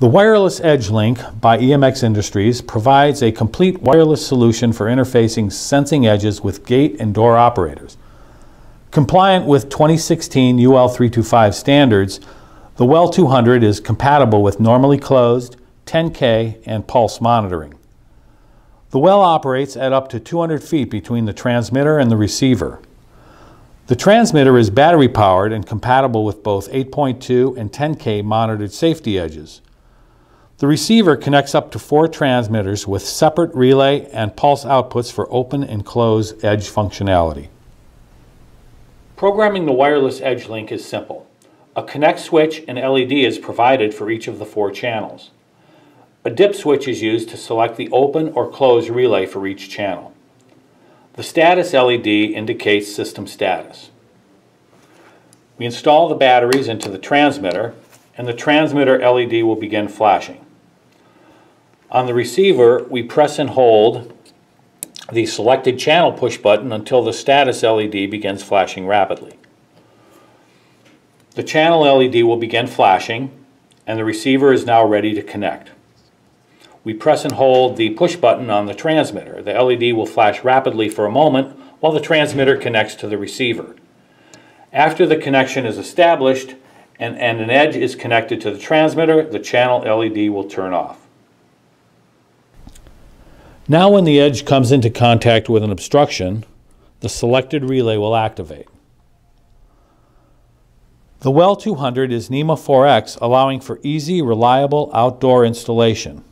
The Wireless Edge Link by EMX Industries provides a complete wireless solution for interfacing sensing edges with gate and door operators. Compliant with 2016 UL 325 standards, the WEL-200 is compatible with normally closed, 10K, and pulse monitoring. The WEL operates at up to 200 feet between the transmitter and the receiver. The transmitter is battery powered and compatible with both 8.2 and 10K monitored safety edges. The receiver connects up to four transmitters with separate relay and pulse outputs for open and close edge functionality. Programming the wireless edge link is simple. A connect switch and LED is provided for each of the four channels. A dip switch is used to select the open or close relay for each channel. The status LED indicates system status. We install the batteries into the transmitter and the transmitter LED will begin flashing. On the receiver, we press and hold the selected channel push button until the status LED begins flashing rapidly. The channel LED will begin flashing and the receiver is now ready to connect. We press and hold the push button on the transmitter. The LED will flash rapidly for a moment while the transmitter connects to the receiver. After the connection is established and, and an edge is connected to the transmitter, the channel LED will turn off. Now when the edge comes into contact with an obstruction, the selected relay will activate. The WEL-200 is NEMA 4X allowing for easy, reliable outdoor installation.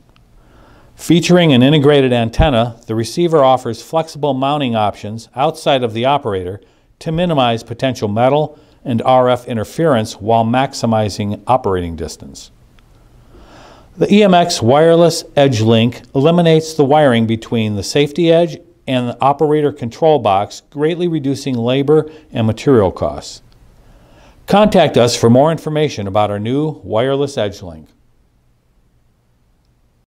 Featuring an integrated antenna, the receiver offers flexible mounting options outside of the operator to minimize potential metal and RF interference while maximizing operating distance. The EMX wireless edge link eliminates the wiring between the safety edge and the operator control box, greatly reducing labor and material costs. Contact us for more information about our new wireless edge link.